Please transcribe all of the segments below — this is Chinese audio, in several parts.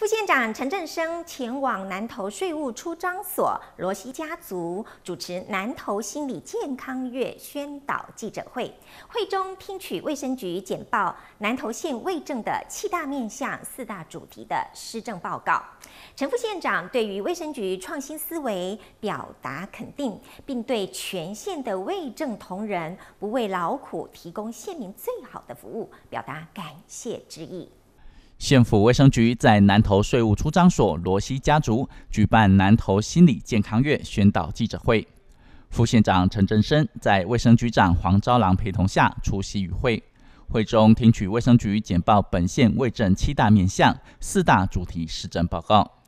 副县长陈振生前往南投税务出张所罗西家族主持南投心理健康月宣导记者会，会中听取卫生局简报南投县卫政的七大面向、四大主题的施政报告。陈副县长对于卫生局创新思维表达肯定，并对全县的卫政同仁不畏劳苦，提供县民最好的服务，表达感谢之意。县府卫生局在南投税务出张所罗西家族举办南投心理健康月宣导记者会，副县长陈振生在卫生局长黄昭郎陪同下出席与会，会中听取卫生局简报本县卫政七大面向、四大主题施政报告。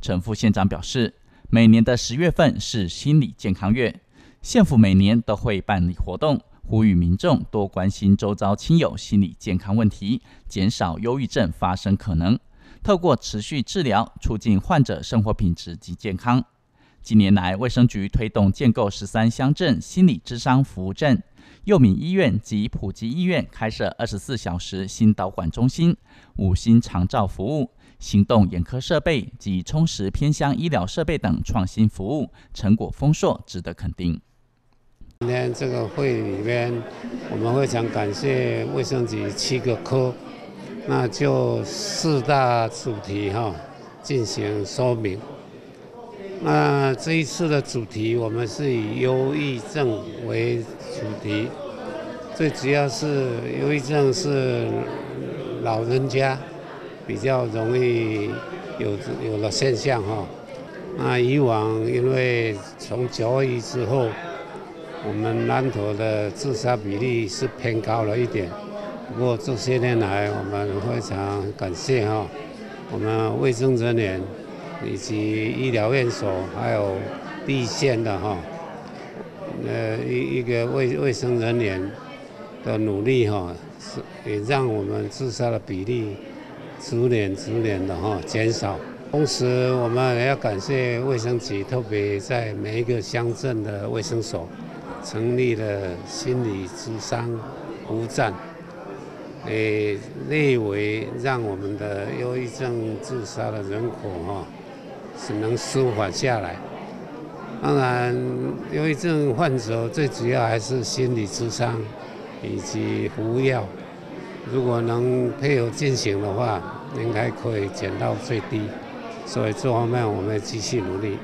陈副县长表示，每年的十月份是心理健康月，县府每年都会办理活动。呼吁民众多关心周遭亲友心理健康问题，减少忧郁症发生可能。透过持续治疗，促进患者生活品质及健康。近年来，卫生局推动建构十三乡镇心理咨商服务镇，佑民医院及普及医院开设二十四小时心导管中心、五星长照服务、行动眼科设备及充实偏乡医疗设备等创新服务，成果丰硕，值得肯定。今天这个会里面，我们非常感谢卫生局七个科，那就四大主题哈进行说明。那这一次的主题，我们是以忧郁症为主题，最主要是忧郁症是老人家比较容易有有了现象哈。那以往因为从九一之后。我们南投的自杀比例是偏高了一点，不过这些年来，我们非常感谢哈，我们卫生人员以及医疗院所，还有地县的哈，呃一一个卫卫生人员的努力哈，是也让我们自杀的比例逐年逐年的哈减少。同时，我们也要感谢卫生局，特别在每一个乡镇的卫生所。成立了心理咨商服务站，诶，列为让我们的忧郁症自杀的人口哈是能舒缓下来。当然，忧郁症患者最主要还是心理咨商以及服药，如果能配合进行的话，应该可以减到最低。所以这方面我们继续努力。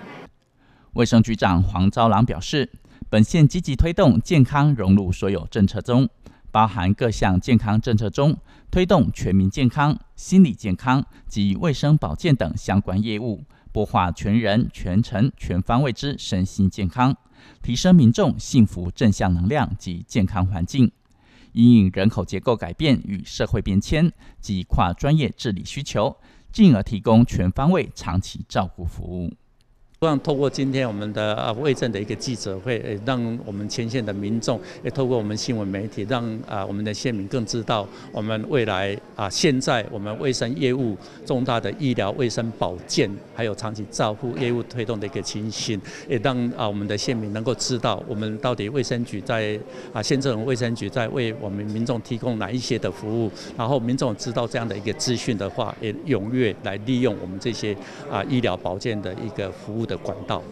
卫生局长黄昭郎表示。本县积极推动健康融入所有政策中，包含各项健康政策中，推动全民健康、心理健康及卫生保健等相关业务，擘画全人、全程、全方位之身心健康，提升民众幸福正向能量及健康环境，因应人口结构改变与社会变迁及跨专业治理需求，进而提供全方位长期照顾服务。希望透过今天我们的啊卫政的一个记者会，让我们前线的民众也透过我们新闻媒体，让啊我们的县民更知道我们未来啊现在我们卫生业务重大的医疗卫生保健，还有长期照护业务推动的一个情形，也让啊我们的县民能够知道我们到底卫生局在啊县政府卫生局在为我们民众提供哪一些的服务，然后民众知道这样的一个资讯的话，也踊跃来利用我们这些啊医疗保健的一个服务的。管道。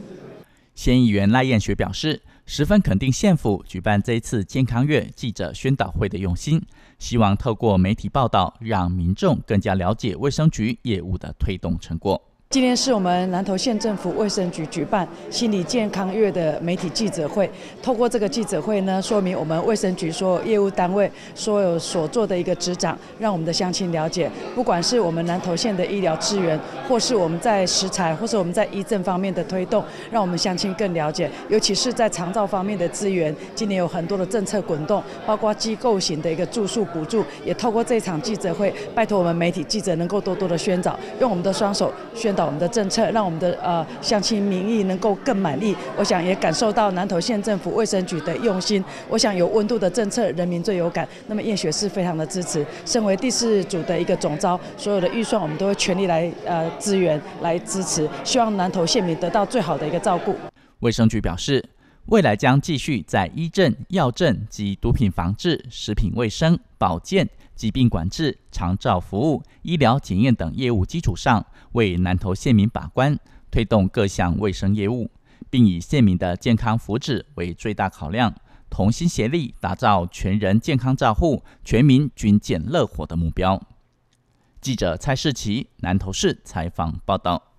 县议员赖燕雪表示，十分肯定县府举办这一次健康月记者宣导会的用心，希望透过媒体报道，让民众更加了解卫生局业务的推动成果。今天是我们南投县政府卫生局举办心理健康月的媒体记者会。透过这个记者会呢，说明我们卫生局所有业务单位所有所做的一个执掌，让我们的乡亲了解，不管是我们南投县的医疗资源，或是我们在食材，或是我们在医政方面的推动，让我们乡亲更了解。尤其是在长照方面的资源，今年有很多的政策滚动，包括机构型的一个住宿补助，也透过这场记者会，拜托我们媒体记者能够多多的宣导，用我们的双手宣导我们的政策让我们的呃乡亲民意能够更满意，我想也感受到南投县政府卫生局的用心。我想有温度的政策，人民最有感。那么验血是非常的支持。身为第四组的一个总招，所有的预算我们都会全力来呃支援来支持，希望南投县民得到最好的一个照顾。卫生局表示，未来将继续在医政、药政及毒品防治、食品卫生、保健。疾病管制、长照服务、医疗检验等业务基础上，为南投县民把关，推动各项卫生业务，并以县民的健康福祉为最大考量，同心协力打造全人健康照护、全民均健乐活的目标。记者蔡世奇南投市采访报道。